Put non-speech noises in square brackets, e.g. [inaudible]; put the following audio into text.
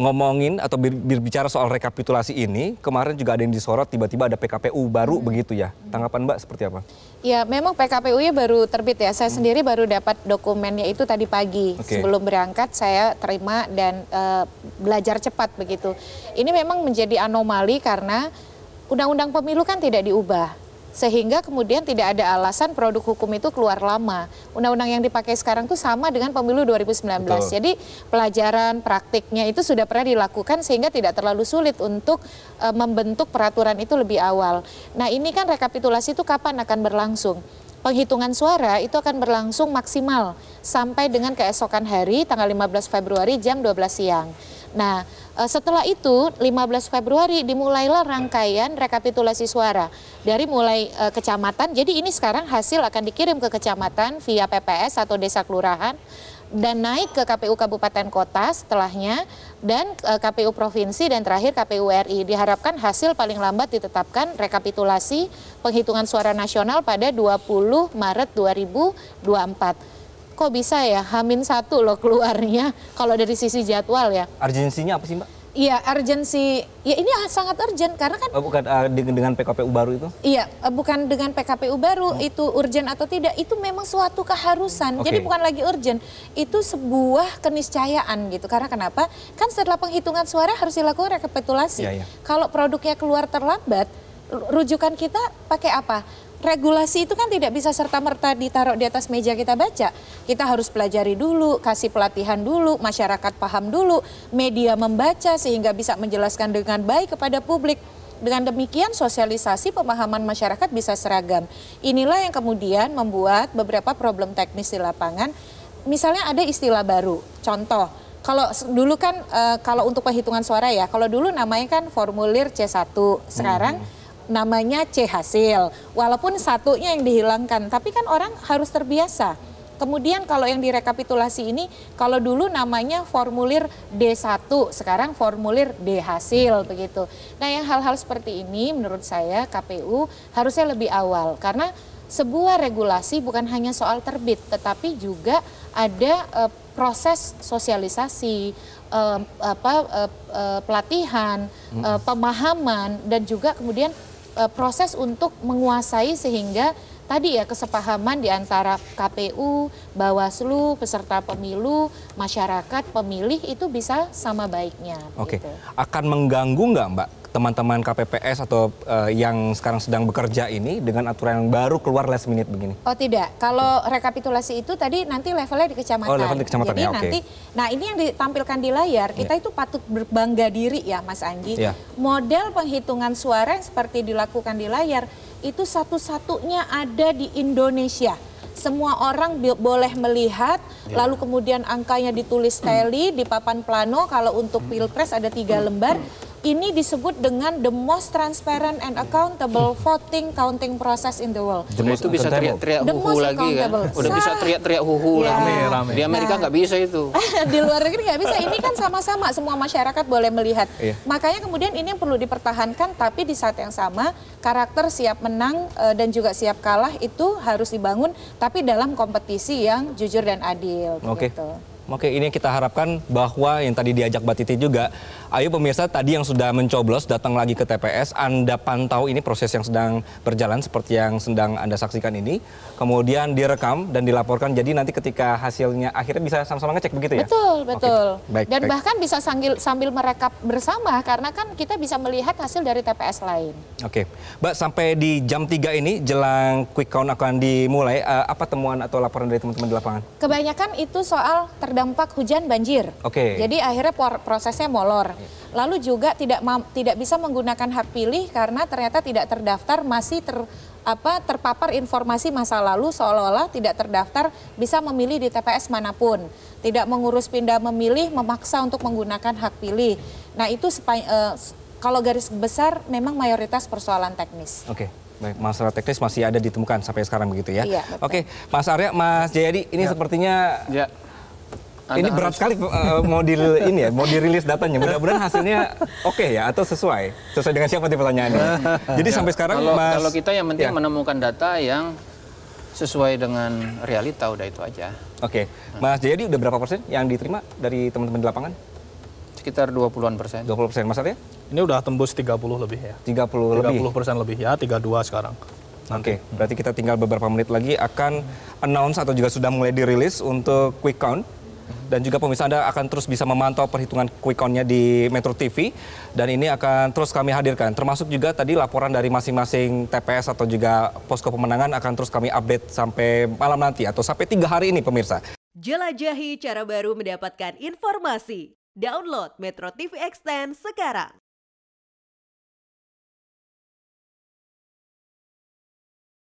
ngomongin atau berbicara soal rekapitulasi ini, kemarin juga ada yang disorot tiba-tiba ada PKPU baru hmm. begitu ya. Tanggapan Mbak seperti apa? Ya, memang PKPU-nya baru terbit ya. Saya hmm. sendiri baru dapat dokumennya itu tadi pagi. Okay. Sebelum berangkat saya terima dan uh, belajar cepat begitu. Ini memang menjadi anomali karena undang-undang pemilu kan tidak diubah sehingga kemudian tidak ada alasan produk hukum itu keluar lama. Undang-undang yang dipakai sekarang itu sama dengan pemilu 2019. Betul. Jadi pelajaran praktiknya itu sudah pernah dilakukan sehingga tidak terlalu sulit untuk uh, membentuk peraturan itu lebih awal. Nah ini kan rekapitulasi itu kapan akan berlangsung? Penghitungan suara itu akan berlangsung maksimal sampai dengan keesokan hari tanggal 15 Februari jam 12 siang. Nah, eh, setelah itu 15 Februari dimulailah rangkaian rekapitulasi suara dari mulai uh, kecamatan. Jadi ini sekarang hasil akan dikirim ke kecamatan via PPS atau desa kelurahan dan naik ke KPU kabupaten kota setelahnya dan eh, KPU provinsi dan terakhir KPU RI. Diharapkan hasil paling lambat ditetapkan rekapitulasi penghitungan suara nasional pada 20 Maret 2024 kok bisa ya Hamin satu loh keluarnya kalau dari sisi jadwal ya. Urgensinya apa sih Mbak? Iya, urgensi. Ya ini sangat urgent karena kan. Oh, bukan uh, dengan PKPU baru itu? Iya, uh, bukan dengan PKPU baru oh. itu urgent atau tidak. Itu memang suatu keharusan. Okay. Jadi bukan lagi urgent. Itu sebuah keniscayaan gitu. Karena kenapa? Kan setelah penghitungan suara harus dilakukan rekapitulasi. Yeah, yeah. Kalau produknya keluar terlambat, rujukan kita pakai apa? Regulasi itu kan tidak bisa serta-merta ditaruh di atas meja kita baca. Kita harus pelajari dulu, kasih pelatihan dulu, masyarakat paham dulu, media membaca sehingga bisa menjelaskan dengan baik kepada publik. Dengan demikian sosialisasi pemahaman masyarakat bisa seragam. Inilah yang kemudian membuat beberapa problem teknis di lapangan. Misalnya ada istilah baru, contoh, kalau dulu kan e, kalau untuk penghitungan suara ya, kalau dulu namanya kan formulir C1, sekarang hmm namanya C hasil. Walaupun satunya yang dihilangkan, tapi kan orang harus terbiasa. Kemudian kalau yang direkapitulasi ini, kalau dulu namanya formulir D1, sekarang formulir D hasil begitu. Nah yang hal-hal seperti ini menurut saya KPU harusnya lebih awal. Karena sebuah regulasi bukan hanya soal terbit, tetapi juga ada uh, proses sosialisasi, uh, apa, uh, pelatihan, uh, pemahaman, dan juga kemudian uh, proses untuk menguasai sehingga tadi ya kesepahaman di antara KPU, Bawaslu, peserta pemilu, masyarakat, pemilih itu bisa sama baiknya. Oke, gitu. akan mengganggu nggak Mbak teman-teman KPPS atau uh, yang sekarang sedang bekerja ini dengan aturan yang baru keluar last minute begini? Oh tidak, kalau rekapitulasi itu tadi nanti levelnya di kecamatan. Oh level di kecamatan Jadi ya, nanti, okay. nah ini yang ditampilkan di layar kita yeah. itu patut berbangga diri ya Mas Anggi. Yeah. Model penghitungan suara yang seperti dilakukan di layar itu satu-satunya ada di Indonesia semua orang boleh melihat, yeah. lalu kemudian angkanya ditulis tally di papan plano. Kalau untuk pilpres ada tiga lembar, ini disebut dengan the most transparent and accountable voting counting process in the world. Dan itu bisa teriak-teriak huhu lagi kan? Udah bisa teriak-teriak huhu ya. lagi. Rame, Di Amerika nah. nggak nah, bisa itu. [laughs] di luar negeri nggak bisa. Ini kan sama-sama semua masyarakat boleh melihat. Iya. Makanya kemudian ini yang perlu dipertahankan, tapi di saat yang sama karakter siap menang uh, dan juga siap kalah itu harus dibangun, tapi dalam kompetisi yang jujur dan adil. Oke. Okay. Gitu. Oke, ini kita harapkan bahwa yang tadi diajak Mbak Titi juga, ayo pemirsa tadi yang sudah mencoblos datang lagi ke TPS, Anda pantau ini proses yang sedang berjalan seperti yang sedang Anda saksikan ini, kemudian direkam dan dilaporkan, jadi nanti ketika hasilnya akhirnya bisa sama-sama ngecek begitu ya? Betul, betul. Oke, baik, dan baik. bahkan bisa sambil, sambil merekap bersama, karena kan kita bisa melihat hasil dari TPS lain. Oke, Mbak sampai di jam 3 ini jelang quick count akan dimulai, uh, apa temuan atau laporan dari teman-teman di lapangan? Kebanyakan itu soal terdampak terdampak hujan banjir. Oke. Okay. Jadi akhirnya prosesnya molor. Lalu juga tidak tidak bisa menggunakan hak pilih karena ternyata tidak terdaftar masih ter apa terpapar informasi masa lalu seolah-olah tidak terdaftar bisa memilih di TPS mana pun. Tidak mengurus pindah memilih memaksa untuk menggunakan hak pilih. Nah, itu uh, kalau garis besar memang mayoritas persoalan teknis. Oke. Okay. Baik, masalah teknis masih ada ditemukan sampai sekarang begitu ya. Iya, Oke, Mas Arya, Mas Jayadi, ini ya. sepertinya ya anda ini berat sekali uh, mau di [laughs] ini ya, mau dirilis datanya. Mudah-mudahan hasilnya oke okay ya atau sesuai. Sesuai dengan siapa di pertanyaannya. Jadi ya, sampai sekarang kalau, Mas Kalau kita yang penting ya. menemukan data yang sesuai dengan realita udah itu aja. Oke. Okay. Mas Jayadi udah berapa persen yang diterima dari teman-teman di lapangan? Sekitar 20-an persen. 20 persen, Mas Arya? Ini udah tembus 30 lebih ya. 30 lebih? 30 persen lebih ya, 32 sekarang. Oke, okay, berarti kita tinggal beberapa menit lagi akan announce atau juga sudah mulai dirilis untuk quick count. Dan juga pemirsa Anda akan terus bisa memantau perhitungan quick count-nya di Metro TV. Dan ini akan terus kami hadirkan. Termasuk juga tadi laporan dari masing-masing TPS atau juga posko pemenangan akan terus kami update sampai malam nanti atau sampai tiga hari ini pemirsa. Jelajahi cara baru mendapatkan informasi. Download Metro TV Extend sekarang.